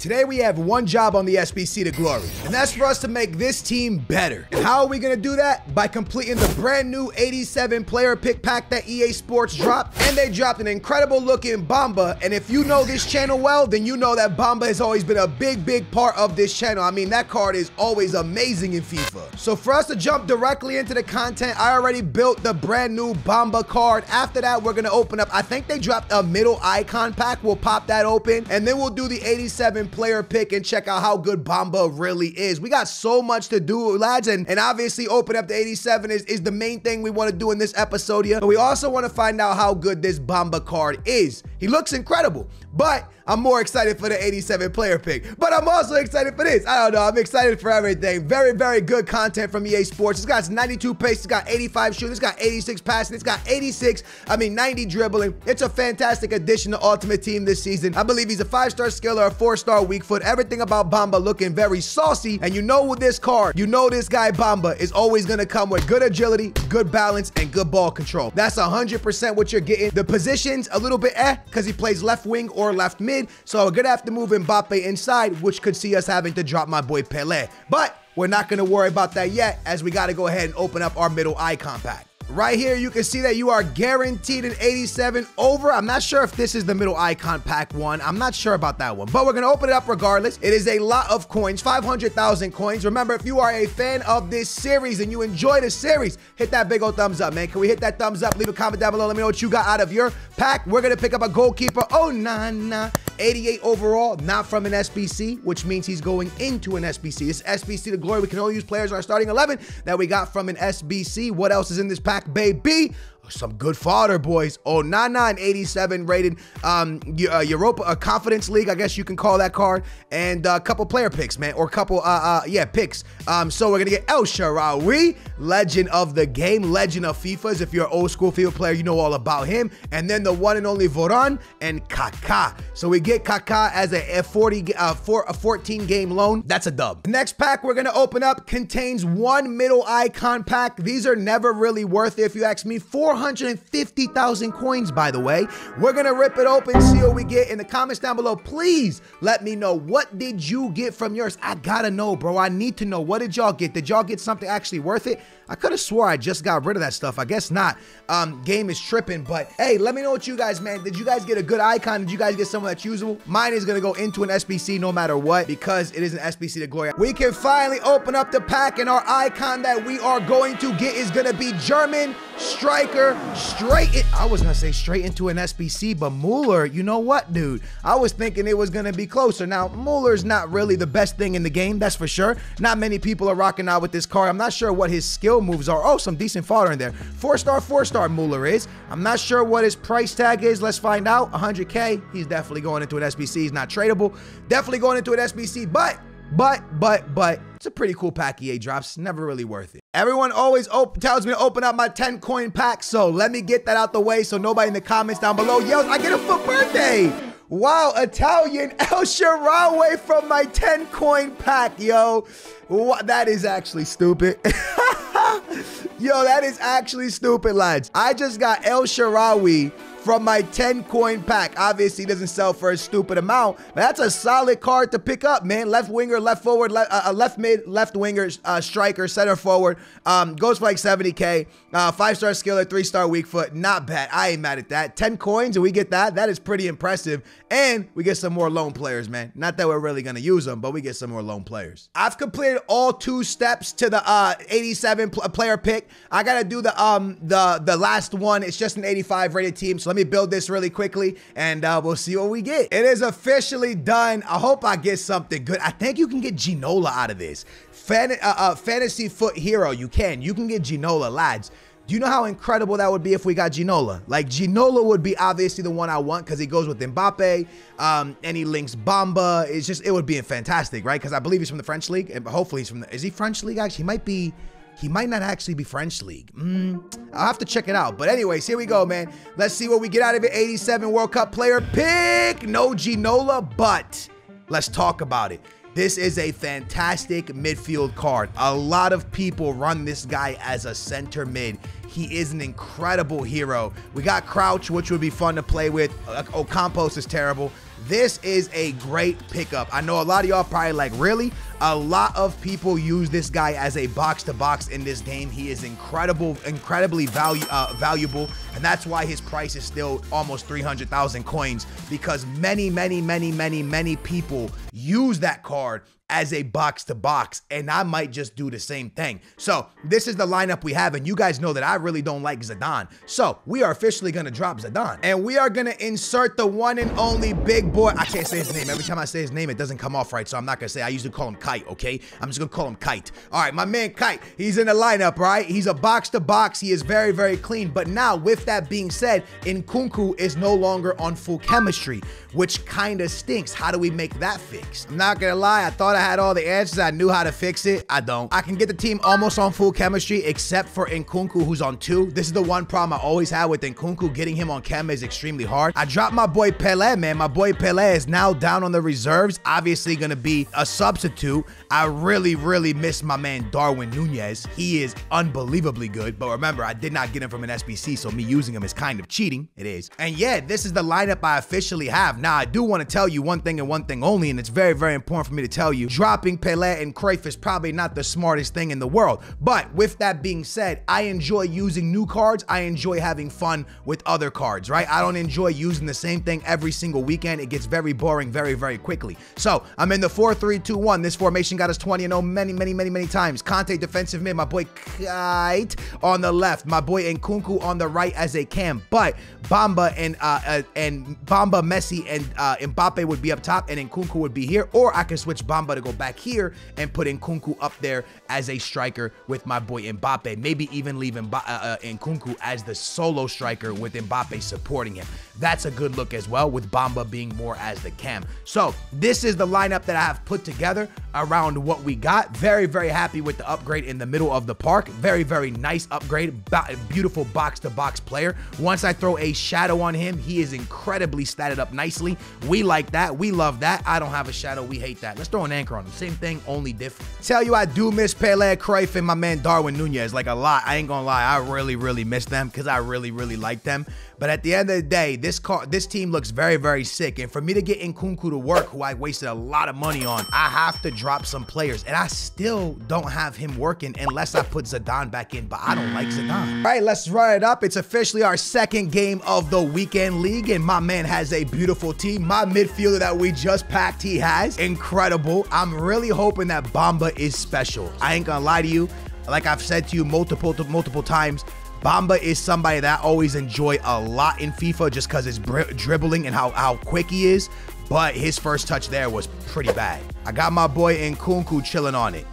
Today we have one job on the SBC to glory, and that's for us to make this team better. And how are we gonna do that? By completing the brand new 87 player pick pack that EA Sports dropped, and they dropped an incredible looking Bamba. And if you know this channel well, then you know that Bamba has always been a big, big part of this channel. I mean, that card is always amazing in FIFA. So for us to jump directly into the content, I already built the brand new Bamba card. After that, we're gonna open up, I think they dropped a middle icon pack. We'll pop that open, and then we'll do the 87 player pick and check out how good Bamba really is. We got so much to do, lads, and, and obviously open up the 87 is, is the main thing we want to do in this episode here. But we also want to find out how good this Bamba card is. He looks incredible, but I'm more excited for the 87 player pick. But I'm also excited for this. I don't know. I'm excited for everything. Very, very good content from EA Sports. It's got 92 pace. It's got 85 shooting. It's got 86 passing. It's got 86, I mean, 90 dribbling. It's a fantastic addition to Ultimate Team this season. I believe he's a five-star skiller, a four-star weak foot. Everything about Bamba looking very saucy. And you know with this card, you know this guy Bamba is always going to come with good agility, good balance, and good ball control. That's 100% what you're getting. The positions a little bit eh, because he plays left wing or left mid so we're gonna have to move Mbappe inside, which could see us having to drop my boy Pele. But we're not gonna worry about that yet, as we gotta go ahead and open up our middle icon pack. Right here, you can see that you are guaranteed an 87 over. I'm not sure if this is the middle icon pack one. I'm not sure about that one, but we're going to open it up regardless. It is a lot of coins, 500,000 coins. Remember, if you are a fan of this series and you enjoy the series, hit that big old thumbs up, man. Can we hit that thumbs up? Leave a comment down below. Let me know what you got out of your pack. We're going to pick up a goalkeeper. Oh, nah, nah. 88 overall, not from an SBC, which means he's going into an SBC. It's SBC to glory. We can only use players in our starting 11 that we got from an SBC. What else is in this pack, baby? Some good fodder, boys. Oh, 9987 rated um, uh, Europa a Confidence League, I guess you can call that card, and a couple player picks, man, or a couple, uh, uh, yeah, picks. Um, so we're gonna get El Shaarawy, legend of the game, legend of FIFA's. If you're an old school FIFA player, you know all about him. And then the one and only Varane and Kaká. So we get Kaká as a, a 40, uh, for a 14 game loan. That's a dub. The next pack we're gonna open up contains one middle icon pack. These are never really worth it, if you ask me. 400 450,000 coins, by the way. We're gonna rip it open, see what we get in the comments down below. Please let me know what did you get from yours. I gotta know, bro. I need to know. What did y'all get? Did y'all get something actually worth it? I could have swore I just got rid of that stuff. I guess not. Um, game is tripping, but hey, let me know what you guys, man. Did you guys get a good icon? Did you guys get someone that's usable? Mine is gonna go into an SBC no matter what because it is an SBC to glory. We can finally open up the pack and our icon that we are going to get is gonna be German striker straight in, I was gonna say straight into an SBC, but Mueller, you know what, dude? I was thinking it was gonna be closer. Now, Mueller's not really the best thing in the game, that's for sure. Not many people are rocking out with this card. I'm not sure what his skill moves are. Oh, some decent fodder in there. Four star, four star Mueller is. I'm not sure what his price tag is. Let's find out. 100K. He's definitely going into an SBC. He's not tradable. Definitely going into an SBC, but but, but, but, it's a pretty cool pack EA drops. Never really worth it. Everyone always tells me to open up my 10 coin pack, so let me get that out the way so nobody in the comments down below yells, I get a FUT birthday. Wow, Italian El Shaarawy from my 10 coin pack, yo. What, that is actually stupid. yo, that is actually stupid, lads. I just got El Shaarawy from my 10 coin pack. Obviously, doesn't sell for a stupid amount, but that's a solid card to pick up, man. Left winger, left forward, le uh, uh, left mid, left winger, uh, striker, center forward. Um, goes for like 70K. Uh, five star skiller, three star weak foot. Not bad. I ain't mad at that. 10 coins and we get that. That is pretty impressive. And we get some more loan players, man. Not that we're really going to use them, but we get some more loan players. I've completed all two steps to the uh, 87 pl player pick. I got to do the um the the last one. It's just an 85 rated team. So let me build this really quickly and uh, we'll see what we get. It is officially done. I hope I get something good. I think you can get Ginola out of this. Fan uh, uh, fantasy FUT hero, you can. You can get Ginola, lads. Do you know how incredible that would be if we got Ginola? Like Ginola would be obviously the one I want because he goes with Mbappe um, and he links Bamba. It's just it would be fantastic, right? Because I believe he's from the French league, and hopefully he's from the. Is he French league? Actually, he might be. He might not actually be French league. Mm, I'll have to check it out. But anyways, here we go, man. Let's see what we get out of it. 87 World Cup player pick. No Ginola, but let's talk about it. This is a fantastic midfield card. A lot of people run this guy as a center mid. He is an incredible hero. We got Crouch, which would be fun to play with. Ocampos is terrible. this is a great pickup. I know a lot of y'all probably like, really? A lot of people use this guy as a box to box in this game. He is incredible, incredibly value uh, valuable, and that's why his price is still almost 300,000 coins because many, many, many, many, many people use that card as a box to box, and I might just do the same thing. So this is the lineup we have, and you guys know that I really don't like Zidane. So we are officially gonna drop Zidane, and we are gonna insert the one and only big boy. I can't say his name. Every time I say his name, it doesn't come off right, so I'm not gonna say. I usually call him Kite, okay? I'm just gonna call him Kite. All right, my man Kite, he's in the lineup, right? He's a box to box. He is very, very clean. But now, with that being said, Nkunku is no longer on full chemistry, which kind of stinks. How do we make that fix? I'm not gonna lie, I thought I had all the answers. I knew how to fix it. I don't. I can get the team almost on full chemistry, except for Nkunku, who's on two. This is the one problem I always had with Nkunku. Getting him on chem is extremely hard. I dropped my boy Pele, man. My boy Pele is now down on the reserves. Obviously gonna be a substitute. I really, really miss my man Darwin Nunez. He is unbelievably good. But remember, I did not get him from an SBC, so me using him is kind of cheating. It is. And yeah, this is the lineup I officially have. Now, I do want to tell you one thing and one thing only, and it's very, very important for me to tell you. Dropping Pele and Cruyff is probably not the smartest thing in the world. But with that being said, I enjoy using new cards. I enjoy having fun with other cards, right? I don't enjoy using the same thing every single weekend. It gets very boring very, very quickly. So I'm in the 4-3-2-1. This formation got us 20 and 0 many, many, many, many times. Kanté defensive mid, my boy Kite on the left, my boy Nkunku on the right as a cam. But Bamba and uh, uh and Bamba, Messi, and uh, Mbappe would be up top, and Nkunku would be here. Or I can switch Bamba to go back here and put Nkunku up there as a striker with my boy Mbappe. Maybe even leave Mba uh, uh, Nkunku as the solo striker with Mbappe supporting him. That's a good look as well, with Bamba being more as the cam. So this is the lineup that I have put together around what we got. Very, very happy with the upgrade in the middle of the park. Very, very nice upgrade. beautiful box-to-box -box player. Once I throw a shadow on him, he is incredibly statted up nicely. We like that. We love that. I don't have a shadow. We hate that. Let's throw an anchor on him. Same thing, only different. Tell you I do miss Pele, Cruyff, and my man Darwin Nunez like a lot. I ain't gonna lie. I really, really miss them because I really, really like them. But at the end of the day, this car, this team looks very, very sick. And for me to get Nkunku to work, who I wasted a lot of money on, I have to drop some players. And I still don't have him working unless I put Zidane back in. But I don't like Zidane. All right, let's run it up. It's officially our second game of the weekend league. And my man has a beautiful team. My midfielder that we just packed, he has. Incredible. I'm really hoping that Bamba is special. I ain't gonna lie to you. Like I've said to you multiple, multiple times, Bamba is somebody that I always enjoy a lot in FIFA just because his dribbling and how, how quick he is. But his first touch there was pretty bad. I got my boy Nkunku chilling on it.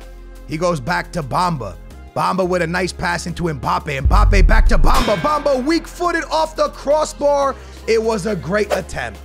He goes back to Bamba. Bamba with a nice pass into Mbappe. Mbappe back to Bamba. Bamba weak-footed off the crossbar. It was a great attempt.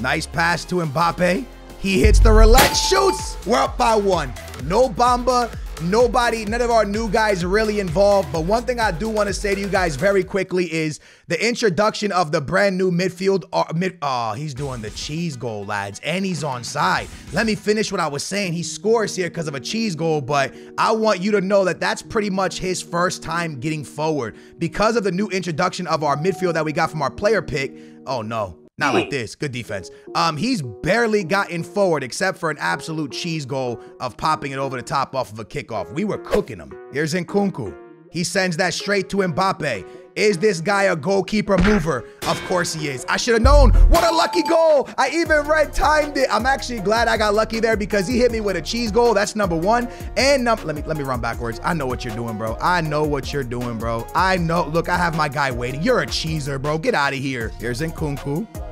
Nice pass to Mbappe. He hits the roulette, shoots. We're up by one. No Bamba, Nobody, none of our new guys really involved. But one thing I do want to say to you guys very quickly is the introduction of the brand new midfield. Uh, mid, oh, he's doing the cheese goal, lads, and he's on side. Let me finish what I was saying. He scores here because of a cheese goal, but I want you to know that that's pretty much his first time getting forward because of the new introduction of our midfield that we got from our player pick. Oh no, not like this. Good defense. Um, he's barely gotten forward except for an absolute cheese goal of popping it over the top off of a kickoff. We were cooking him. Here's Nkunku. He sends that straight to Mbappe. Is this guy a goalkeeper mover? Of course he is. I should have known. What a lucky goal. I even red timed it. I'm actually glad I got lucky there because he hit me with a cheese goal. That's number one. And num let me let me run backwards. I know what you're doing, bro. I know what you're doing, bro. I know. Look, I have my guy waiting. You're a cheeser, bro. Get out of here. Here's Nkunku.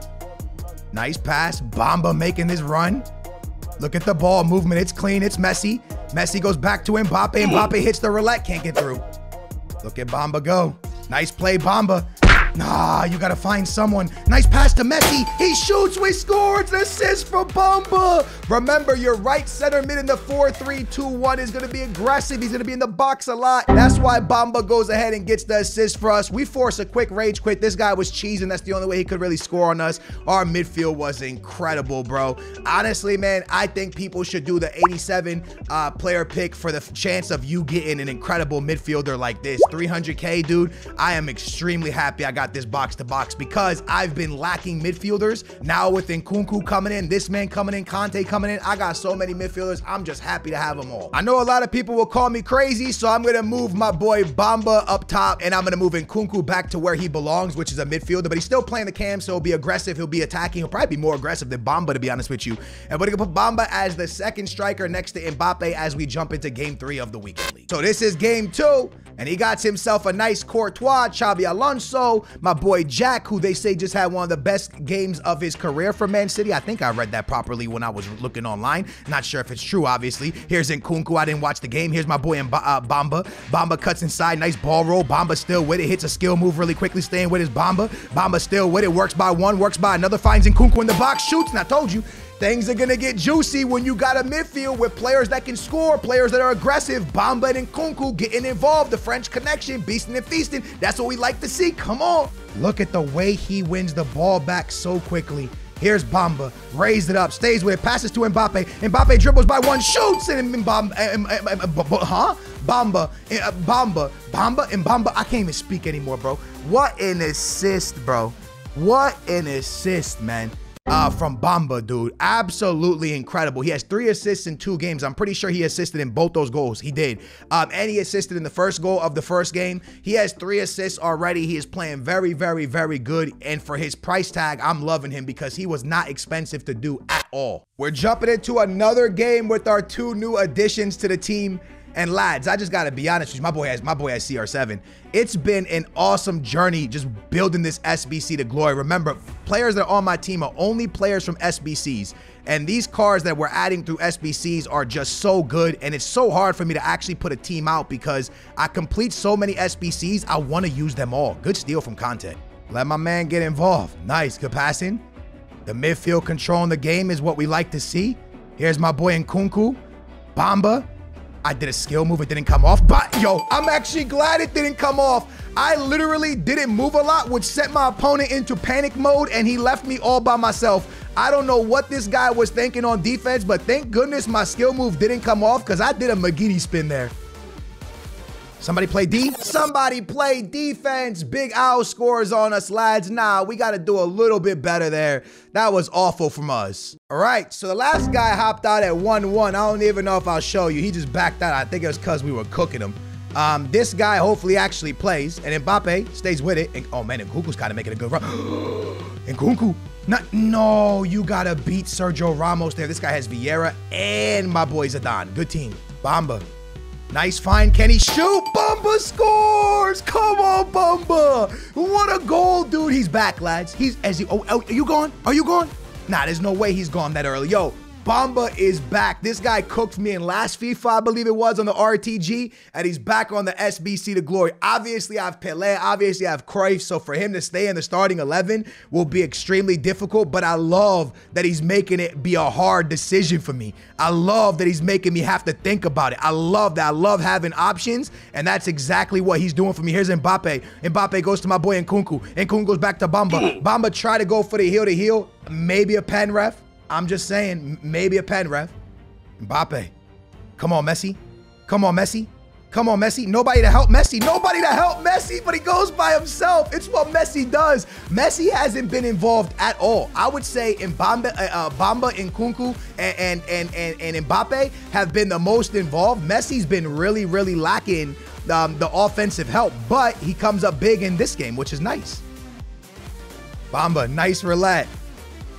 Nice pass. Bamba making this run. Look at the ball movement. It's clean. It's Messi. Messi goes back to Mbappe. Mbappe hits the roulette. Can't get through. Look at Bamba go. Nice play, Bamba. Nah, you gotta find someone. Nice pass to Messi. He shoots. We scored. Assist for Bamba. Remember, your right center mid in the 4-3-2-1 is gonna be aggressive. He's gonna be in the box a lot. That's why Bamba goes ahead and gets the assist for us. We force a quick rage quit. This guy was cheesing. That's the only way he could really score on us. Our midfield was incredible, bro. Honestly, man, I think people should do the 87 uh, player pick for the chance of you getting an incredible midfielder like this. 300K, dude. I am extremely happy I got got this box to box because I've been lacking midfielders. Now with Nkunku coming in, this man coming in, Kanté coming in, I got so many midfielders. I'm just happy to have them all. I know a lot of people will call me crazy, so I'm gonna move my boy Bamba up top, and I'm gonna move Nkunku back to where he belongs, which is a midfielder. But he's still playing the cam, so he'll be aggressive. He'll be attacking. He'll probably be more aggressive than Bamba, to be honest with you. And we're gonna put Bamba as the second striker next to Mbappe as we jump into game three of the weekend league. So this is game two, and he got himself a nice Courtois, Xabi Alonso, my boy Jack, who they say just had one of the best games of his career for Man City. I think I read that properly when I was looking online. Not sure if it's true, obviously. Here's Nkunku. I didn't watch the game. Here's my boy in uh, Bamba. Bamba cuts inside. Nice ball roll. Bamba still with it. Hits a skill move really quickly, staying with his Bamba. Bamba still with it. Works by one, works by another. Finds Nkunku in the box. Shoots. And I told you, Things are going to get juicy when you got a midfield with players that can score, players that are aggressive. Bamba and Nkunku getting involved. The French connection, beasting and feasting. That's what we like to see. Come on. Look at the way he wins the ball back so quickly. Here's Bamba, raised it up, stays with it, passes to Mbappe. Mbappe dribbles by one, shoots, and Mbamba, uh, uh, uh, huh? Bamba, uh, Bamba, Bamba, and Bamba. I can't even speak anymore, bro. What an assist, bro. What an assist, man uh, from Bamba, dude. Absolutely incredible. He has three assists in two games. I'm pretty sure he assisted in both those goals. He did. Um, and he assisted in the first goal of the first game. He has three assists already. He is playing very, very, very good. And for his price tag, I'm loving him because he was not expensive to do at all. We're jumping into another game with our two new additions to the team. And lads, I just gotta be honest with you. My boy has my boy has CR7. It's been an awesome journey just building this SBC to glory. Remember, players that are on my team are only players from SBCs. And these cars that we're adding through SBCs are just so good. And it's so hard for me to actually put a team out because I complete so many SBCs. I want to use them all. Good steal from Kanté. Let my man get involved. Nice. Good passing. The midfield controlling the game is what we like to see. Here's my boy Nkunku. Bamba. I did a skill move, it didn't come off. But yo, I'm actually glad it didn't come off. I literally didn't move a lot, which sent my opponent into panic mode, and he left me all by myself. I don't know what this guy was thinking on defense, but thank goodness my skill move didn't come off because I did a McGeady spin there. Somebody play D? Somebody play defense. Big Owl scores on us, lads. Nah, we got to do a little bit better there. That was awful from us. All right, so the last guy hopped out at 1-1. I don't even know if I'll show you. He just backed out. I think it was because we were cooking him. Um, this guy hopefully actually plays, and Mbappe stays with it. And, oh, man, Nkunku's kind of making a good run. Nkunku. Not, no, you got to beat Sergio Ramos there. This guy has Vieira and my boy Zidane. Good team. Bamba Nice find. Can he shoot? Bamba scores. Come on, Bamba! What a goal, dude. He's back, lads. He's as he. Oh, oh, are you gone? Are you gone? Nah, there's no way he's gone that early. Yo, Bamba is back. This guy cooked me in last FIFA, I believe it was, on the RTG, and he's back on the SBC to glory. Obviously, I have Pele. Obviously, I have Cruyff. So for him to stay in the starting 11 will be extremely difficult, but I love that he's making it be a hard decision for me. I love that he's making me have to think about it. I love that. I love having options, and that's exactly what he's doing for me. Here's Mbappe. Mbappe goes to my boy Nkunku. Nkunku goes back to Bamba. Bamba try to go for the heel to heel. Maybe a pen ref. I'm just saying, maybe a pen ref. Mbappe. Come on, Messi. Come on, Messi. Come on, Messi. Nobody to help Messi. Nobody to help Messi, but he goes by himself. It's what Messi does. Messi hasn't been involved at all. I would say in Bamba, uh, uh Bamba Nkunku, and, and, and, and, Mbappe have been the most involved. Messi's been really, really lacking um, the offensive help, but he comes up big in this game, which is nice. Bamba, nice roulette.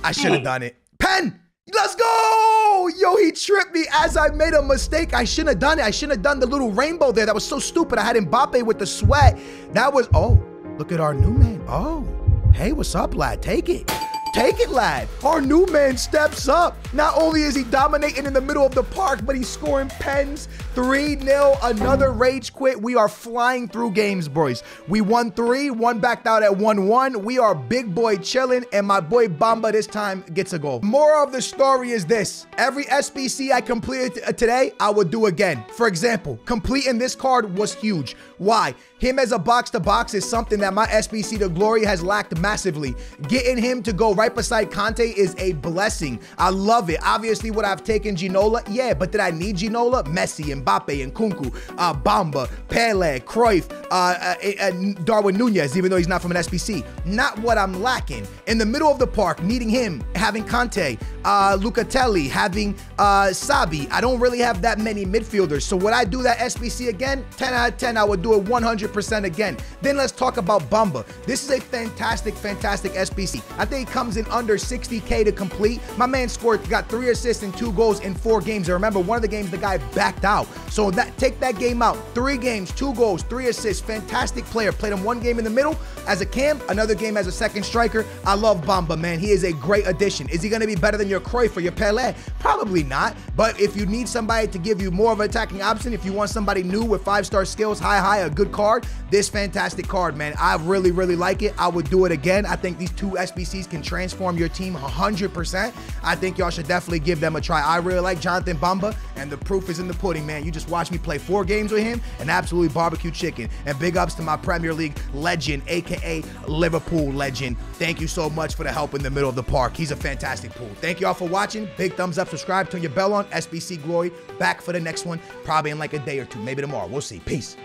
I should have done it. Pen! Let's go! Yo, he tripped me as I made a mistake. I shouldn't have done it. I shouldn't have done the little rainbow there. That was so stupid. I had Mbappe with the sweat. That was, oh, look at our new man. Oh, hey, what's up, lad? Take it. Take it, lad. Our new man steps up. Not only is he dominating in the middle of the park, but he's scoring pens. 3-0, another rage quit. We are flying through games, boys. We won three, one backed out at 1-1. We are big boy chilling, and my boy Bamba this time gets a goal. More of the story is this. Every SBC I completed today, I would do again. For example, completing this card was huge. Why? Him as a box to box is something that my SBC to Glory has lacked massively. Getting him to go right beside Kanté is a blessing. I love it. Obviously, would I've taken Ginola? Yeah, but did I need Ginola? Messi, Mbappe, and Kunku, uh, Bamba, Pele, Cruyff, uh, uh, uh, Darwin Nunez, even though he's not from an SBC. Not what I'm lacking. In the middle of the park, needing him, having Kanté, uh, Locatelli, having uh, Xabi. I don't really have that many midfielders. So would I do that SBC again? 10 out of 10, I would do it 100% again. Then let's talk about Bamba. This is a fantastic, fantastic SBC. I think he comes in under 60K to complete. My man scored, got three assists and two goals in four games. I remember one of the games the guy backed out. So that take that game out. Three games, two goals, three assists. Fantastic player. Played him one game in the middle as a cam, another game as a second striker. I love Bamba, man. He is a great addition. Is he going to be better than your Cruyff or your Pele? Probably not. But if you need somebody to give you more of an attacking option, if you want somebody new with five-star skills, high, high, a good card, this fantastic card, man. I really, really like it. I would do it again. I think these two SBCs can transform your team 100%. I think y'all should definitely give them a try. I really like Jonathan Bamba, and the proof is in the pudding, man. You just watch me play four games with him and absolutely barbecue chicken. And big ups to my Premier League legend, aka Liverpool legend. Thank you so much for the help in the middle of the park. He's a fantastic pool. Thank you all for watching. Big thumbs up, subscribe, turn your bell on. SBC Glory back for the next one, probably in like a day or two, maybe tomorrow. We'll see. Peace.